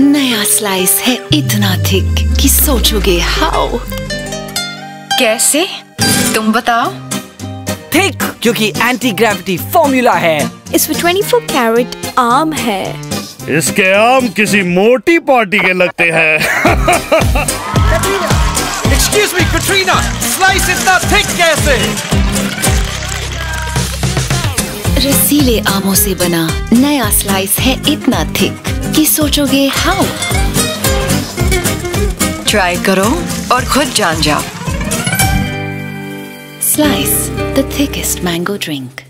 नया स्लाइस है इतना थिक कि सोचोगे हाउ कैसे? तुम बताओ। थिक क्योंकि एंटी ग्रेविटी फॉर्मूला है। इसमें 24 कैरेट आम है। इसके आम किसी मोटी पार्टी के लगते हैं। एक्सक्यूज मी कटरीना स्लाइस इतना थिक कैसे? रसीले आमों से बना। नया स्लाइस है इतना थिक कि सोचोगे हाउ ट्राई करो और खुद जान जाओ। Slice the thickest mango drink